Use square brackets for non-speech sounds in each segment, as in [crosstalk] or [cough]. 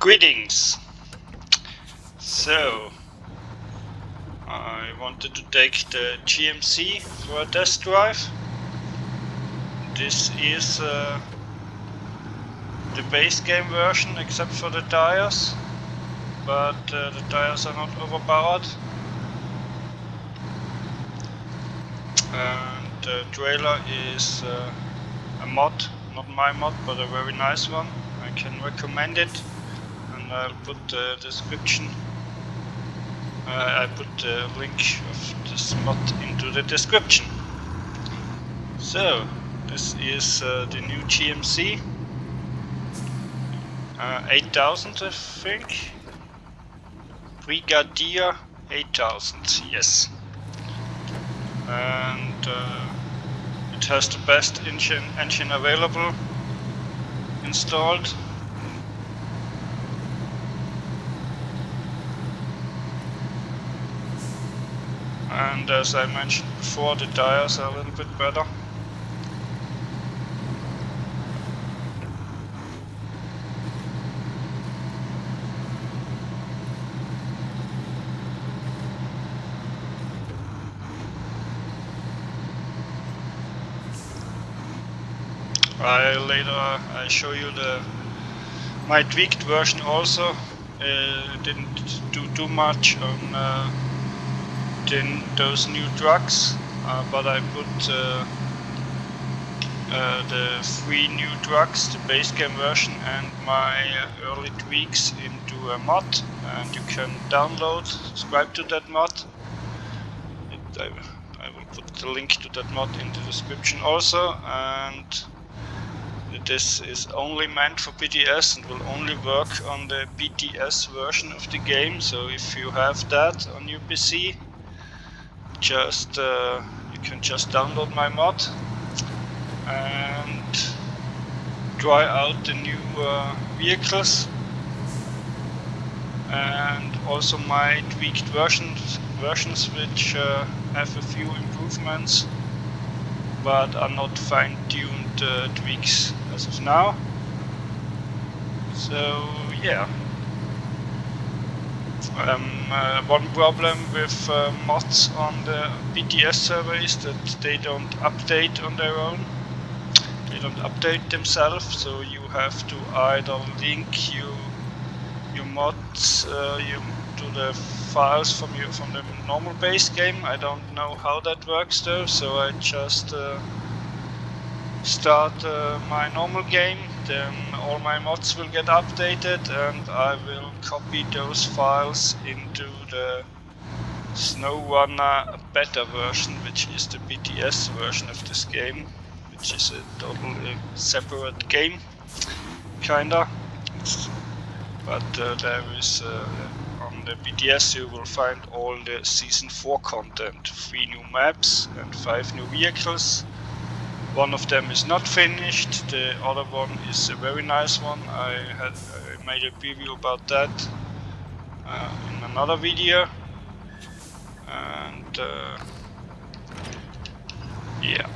Greetings! So, I wanted to take the GMC for a test drive. This is uh, the base game version except for the tires, but uh, the tires are not overpowered. And the trailer is uh, a mod, not my mod, but a very nice one. I can recommend it I'll put the description uh, I put the link of this mod into the description. So, this is uh, the new GMC. Uh, 8000 I think. Brigadier 8000, yes. And uh, it has the best engine, engine available installed. And as I mentioned before the tires are a little bit better. I later I show you the my tweaked version also uh, didn't do too much on uh, in those new drugs, uh, but I put uh, uh, the three new drugs, the base game version and my early tweaks into a mod. And you can download, subscribe to that mod. It, I, I will put the link to that mod in the description also. And this is only meant for PTS and will only work on the PTS version of the game. So if you have that on your PC just uh, you can just download my mod and try out the new uh, vehicles. And also my tweaked versions versions which uh, have a few improvements but are not fine-tuned uh, tweaks as of now. So yeah um, uh, one problem with uh, mods on the PTS server is that they don't update on their own. They don't update themselves, so you have to either link your your mods uh, you, to the files from your from the normal base game. I don't know how that works though, so I just uh, start uh, my normal game then all my mods will get updated and I will copy those files into the SnowRunner beta version which is the PTS version of this game which is a totally separate game kinda. But uh, there is uh, on the PTS you will find all the season 4 content. 3 new maps and 5 new vehicles one of them is not finished, the other one is a very nice one. I had I made a preview about that uh, in another video. And uh, yeah.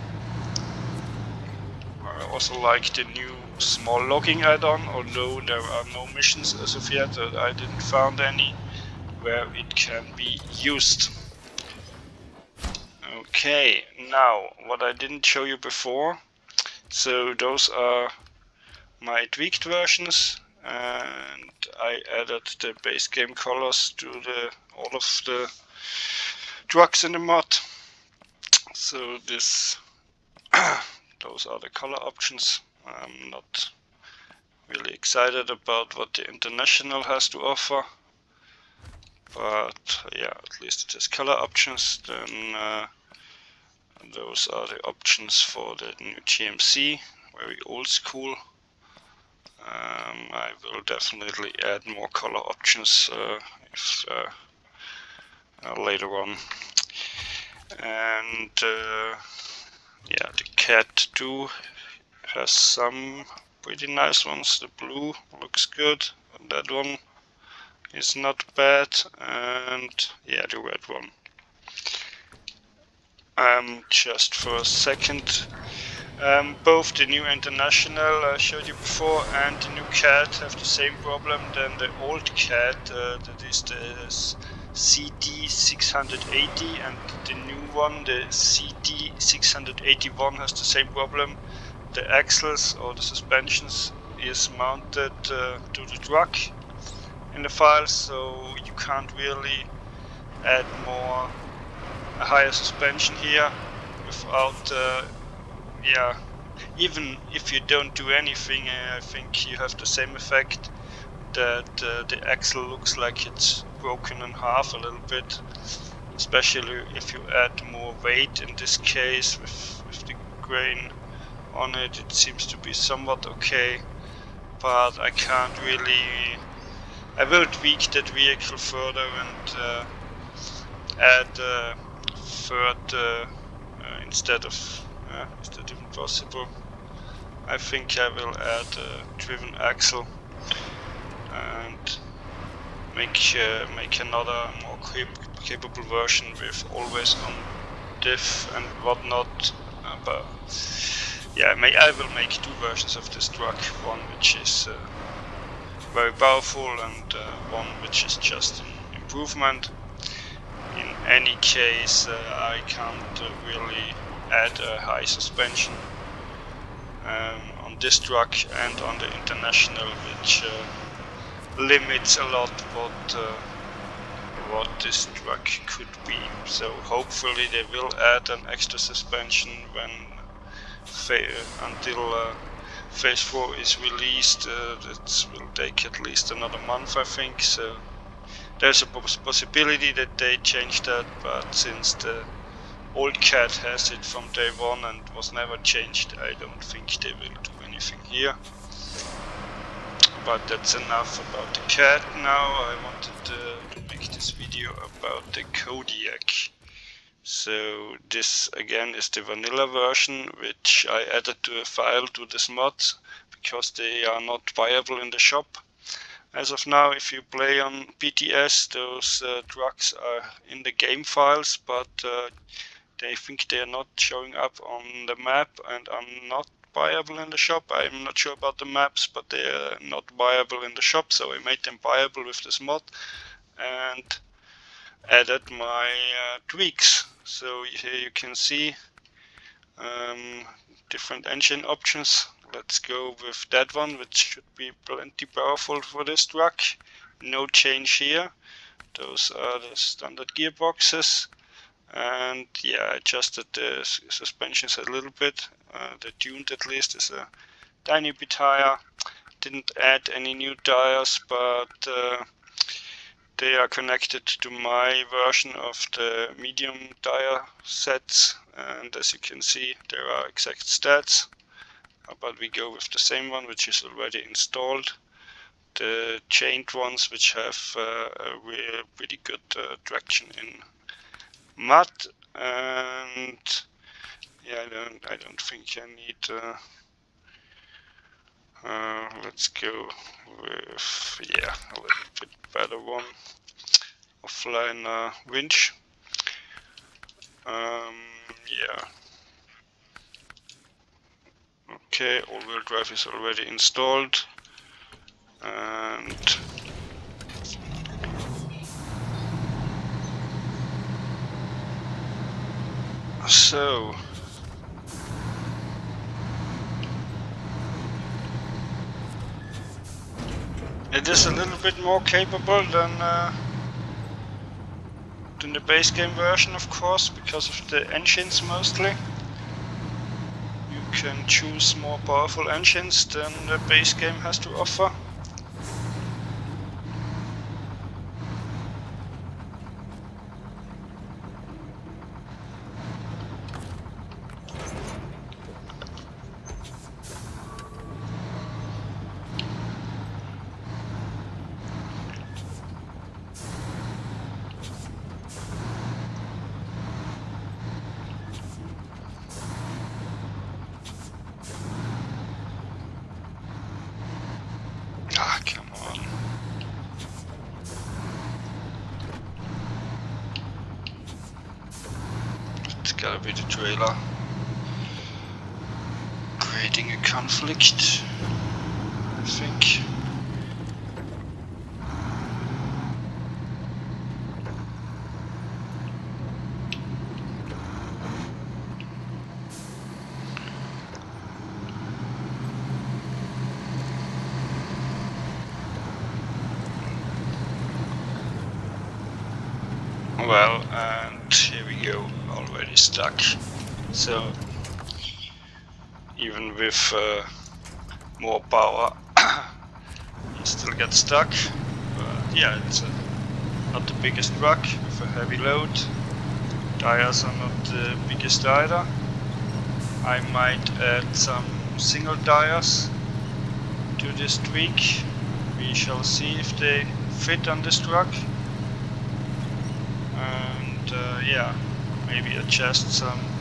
I also like the new small logging add-on, although there are no missions as of yet, I didn't found any where it can be used. Okay, now what I didn't show you before. So those are my tweaked versions and I added the base game colors to the all of the drugs in the mod. So this [coughs] those are the color options. I'm not really excited about what the International has to offer but yeah at least it has color options then uh, those are the options for the new GMC, very old school. Um, I will definitely add more color options uh, if, uh, uh, later on. And uh, yeah, the Cat too has some pretty nice ones. The blue looks good, that one is not bad, and yeah, the red one um, just for a second Um, both the new International I showed you before and the new CAT have the same problem than the old CAT, uh, that is the CT680 and the new one, the CT681 has the same problem. The axles or the suspensions is mounted uh, to the truck in the file so you can't really add more a higher suspension here without uh, yeah, even if you don't do anything, uh, I think you have the same effect that uh, the axle looks like it's broken in half a little bit, especially if you add more weight in this case with, with the grain on it, it seems to be somewhat okay, but I can't really, I will tweak that vehicle further and uh, add a third uh, uh, instead of is that even possible? I think I will add a driven axle and make uh, make another more cap capable version with always on diff and whatnot. Uh, but yeah, may, I will make two versions of this truck. One which is uh, very powerful and uh, one which is just an improvement. Any case, uh, I can't really add a high suspension um, on this truck and on the International, which uh, limits a lot what uh, what this truck could be. So hopefully they will add an extra suspension when until uh, phase 4 is released. Uh, that will take at least another month, I think. So there's a possibility that they change that, but since the old cat has it from day one and was never changed. I don't think they will do anything here. But that's enough about the cat now. I wanted uh, to make this video about the Kodiak. So this again is the vanilla version which I added to a file to this mod because they are not viable in the shop. As of now, if you play on PTS, those uh, trucks are in the game files, but uh, they think they are not showing up on the map and are not buyable in the shop. I'm not sure about the maps, but they are not buyable in the shop, so I made them buyable with this mod and added my uh, tweaks. So here you can see um, different engine options. Let's go with that one, which should be plenty powerful for this truck. No change here. Those are the standard gearboxes. And yeah I adjusted the suspensions a little bit. Uh, the tuned at least is a tiny bit higher. Didn't add any new tires but uh, they are connected to my version of the medium tire sets. And as you can see there are exact stats but we go with the same one which is already installed. The chained ones which have uh, a really, good uh, traction in mud and yeah I don't I don't think I need uh, uh, let's go with yeah a little bit better one. Offline winch. Um, yeah okay all-wheel drive is already installed and So... It is a little bit more capable than, uh, than the base game version of course, because of the engines mostly. Can choose more powerful engines than the base game has to offer. Gotta be the trailer. creating a conflict, I think. Well, and here we go, stuck. So, even with uh, more power, [coughs] you still get stuck. But yeah, it's uh, not the biggest truck with a heavy load. Tires are not the biggest either. I might add some single tires to this tweak. We shall see if they fit on this truck and uh, yeah maybe adjust some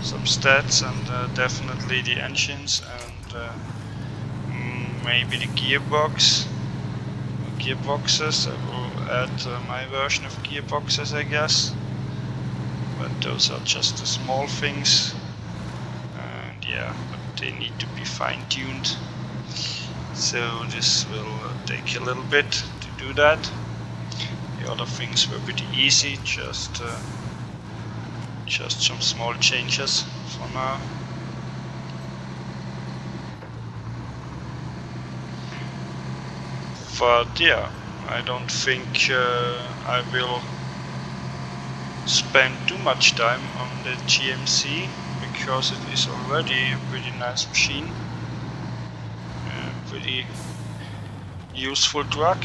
some stats and uh, definitely the engines and uh, mm, maybe the gearbox gearboxes. I will add uh, my version of gearboxes I guess. But those are just the small things. And yeah but they need to be fine-tuned. So this will uh, take a little bit to do that. The other things were pretty easy, just uh, just some small changes for now. But yeah, I don't think uh, I will spend too much time on the GMC because it is already a pretty nice machine. A pretty useful truck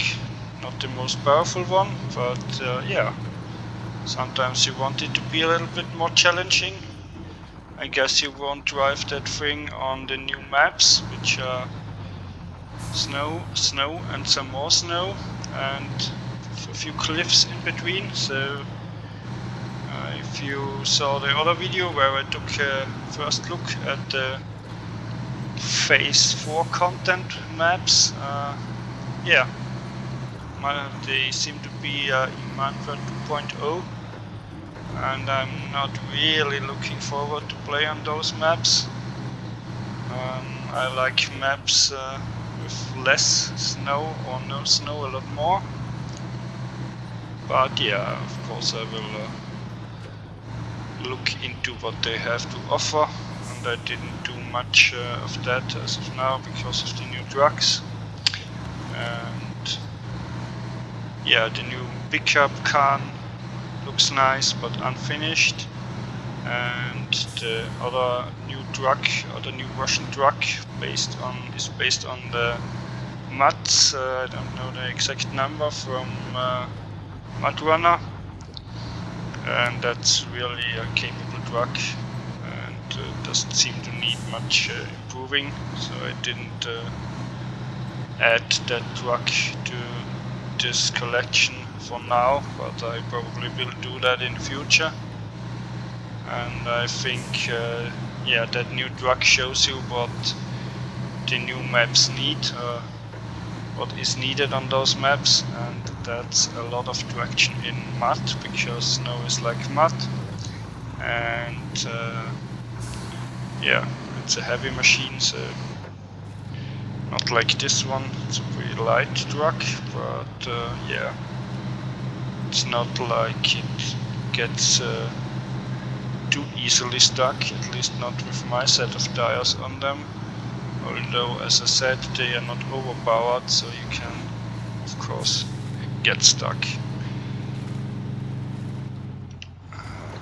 not the most powerful one, but uh, yeah, sometimes you want it to be a little bit more challenging. I guess you won't drive that thing on the new maps, which are snow, snow and some more snow, and a few cliffs in between, so uh, if you saw the other video where I took a first look at the phase 4 content maps, uh, yeah, they seem to be uh, in Minecraft 2.0 and I'm not really looking forward to play on those maps. Um, I like maps uh, with less snow or no snow a lot more. But yeah, of course I will uh, look into what they have to offer and I didn't do much uh, of that as of now because of the new drugs And yeah, the new pickup can looks nice but unfinished. And the other new truck, other new Russian truck, based on is based on the MUDs. Uh, I don't know the exact number from uh, and that's really a capable truck and uh, doesn't seem to need much uh, improving. So I didn't uh, add that truck to this collection for now, but I probably will do that in future. And I think, uh, yeah, that new truck shows you what the new maps need, uh, what is needed on those maps, and that's a lot of traction in mud, because snow is like mud. And uh, yeah, it's a heavy machine, so not like this one, it's a pretty light truck, but uh, yeah, it's not like it gets uh, too easily stuck, at least not with my set of tires on them. Although, as I said, they are not overpowered, so you can, of course, get stuck. Uh,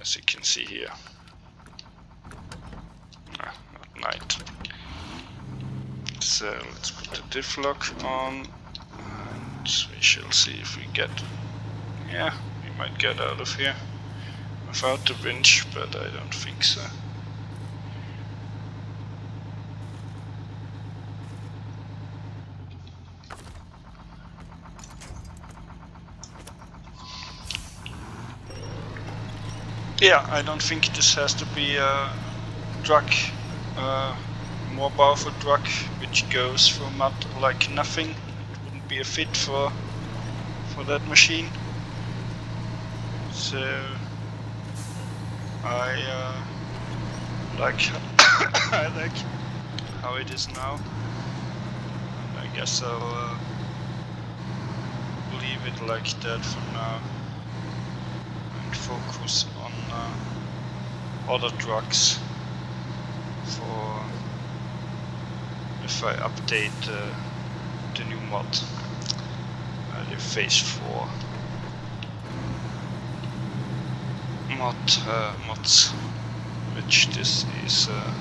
as you can see here. Ah, at night. So let's put the diff lock on and we shall see if we get yeah we might get out of here without the winch but I don't think so yeah I don't think this has to be a truck uh, more powerful truck which goes for mud like nothing. It wouldn't be a fit for for that machine. So I uh, like [coughs] I like how it is now. I guess I'll uh, leave it like that for now and focus on uh, other drugs for if I update uh, the new mod, uh, the phase 4 mod uh, mods, which this is uh,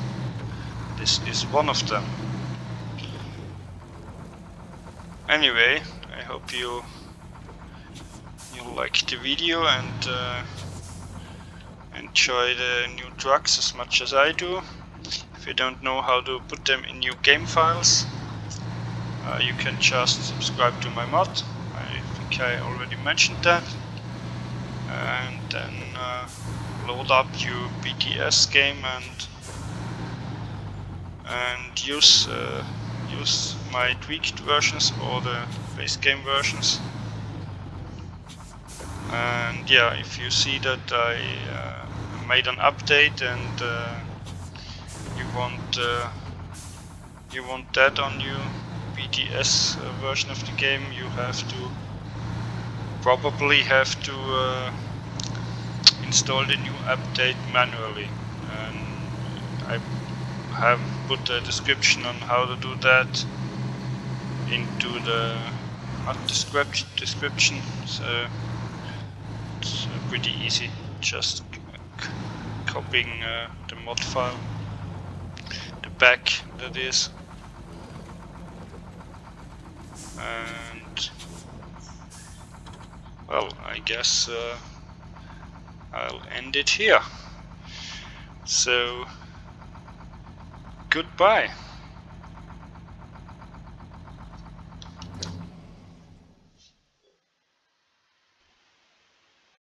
this is one of them. Anyway, I hope you you liked the video and uh, enjoy the new trucks as much as I do. If you don't know how to put them in new game files, uh, you can just subscribe to my mod. I think I already mentioned that. And then uh, load up your PTS game and and use uh, use my tweaked versions or the base game versions. And yeah, if you see that I uh, made an update and uh, you want uh, you want that on your PTS uh, version of the game, you have to probably have to install the new update manually. And I have put a description on how to do that into the description, description so it's pretty easy just copying uh, the mod file the back that is and well I guess uh, I'll end it here. So goodbye